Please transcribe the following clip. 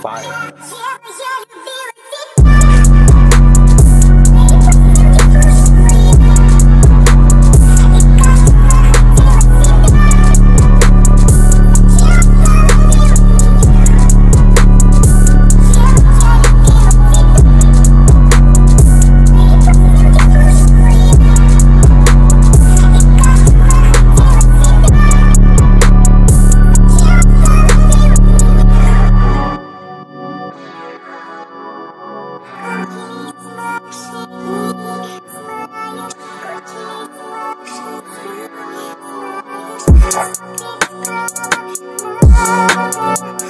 fire. Thank you.